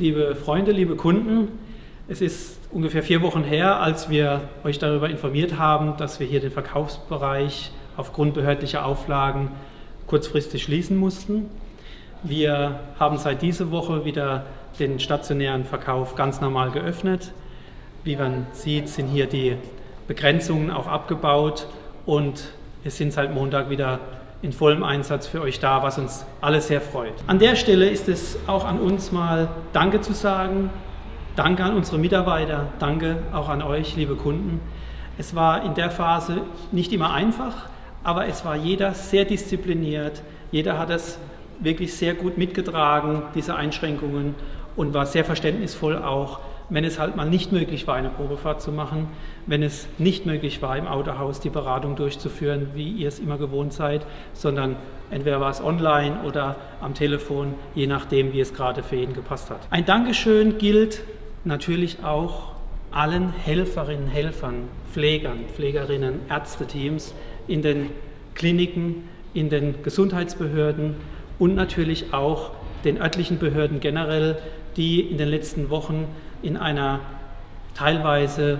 Liebe Freunde, liebe Kunden, es ist ungefähr vier Wochen her, als wir euch darüber informiert haben, dass wir hier den Verkaufsbereich aufgrund behördlicher Auflagen kurzfristig schließen mussten. Wir haben seit dieser Woche wieder den stationären Verkauf ganz normal geöffnet. Wie man sieht, sind hier die Begrenzungen auch abgebaut und wir sind seit Montag wieder in vollem Einsatz für euch da, was uns alle sehr freut. An der Stelle ist es auch an uns mal Danke zu sagen. Danke an unsere Mitarbeiter, danke auch an euch, liebe Kunden. Es war in der Phase nicht immer einfach, aber es war jeder sehr diszipliniert. Jeder hat es wirklich sehr gut mitgetragen, diese Einschränkungen, und war sehr verständnisvoll auch wenn es halt mal nicht möglich war, eine Probefahrt zu machen, wenn es nicht möglich war, im Autohaus die Beratung durchzuführen, wie ihr es immer gewohnt seid, sondern entweder war es online oder am Telefon, je nachdem, wie es gerade für jeden gepasst hat. Ein Dankeschön gilt natürlich auch allen Helferinnen, Helfern, Pflegern, Pflegerinnen, Ärzteteams in den Kliniken, in den Gesundheitsbehörden und natürlich auch den örtlichen Behörden generell, die in den letzten Wochen in einer teilweise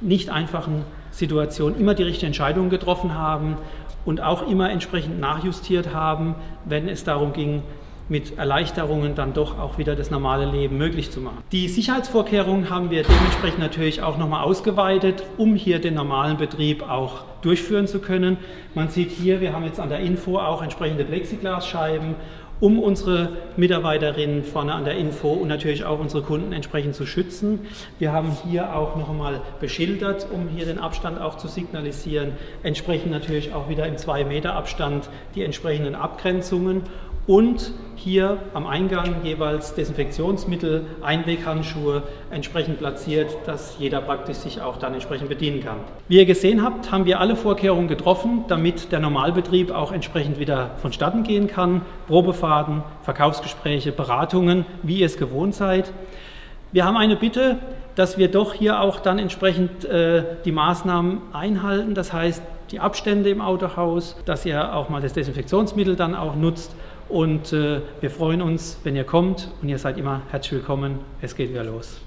nicht einfachen Situation immer die richtige Entscheidung getroffen haben und auch immer entsprechend nachjustiert haben, wenn es darum ging, mit Erleichterungen dann doch auch wieder das normale Leben möglich zu machen. Die Sicherheitsvorkehrungen haben wir dementsprechend natürlich auch nochmal ausgeweitet, um hier den normalen Betrieb auch durchführen zu können. Man sieht hier, wir haben jetzt an der Info auch entsprechende Plexiglasscheiben um unsere Mitarbeiterinnen vorne an der Info und natürlich auch unsere Kunden entsprechend zu schützen. Wir haben hier auch noch einmal beschildert, um hier den Abstand auch zu signalisieren. Entsprechend natürlich auch wieder im 2 Meter Abstand die entsprechenden Abgrenzungen und hier am Eingang jeweils Desinfektionsmittel, Einweghandschuhe entsprechend platziert, dass jeder praktisch sich auch dann entsprechend bedienen kann. Wie ihr gesehen habt, haben wir alle Vorkehrungen getroffen, damit der Normalbetrieb auch entsprechend wieder vonstatten gehen kann. Probefahrten, Verkaufsgespräche, Beratungen, wie ihr es gewohnt seid. Wir haben eine Bitte, dass wir doch hier auch dann entsprechend äh, die Maßnahmen einhalten. Das heißt, die Abstände im Autohaus, dass ihr auch mal das Desinfektionsmittel dann auch nutzt und äh, wir freuen uns, wenn ihr kommt und ihr seid immer herzlich willkommen. Es geht wieder los.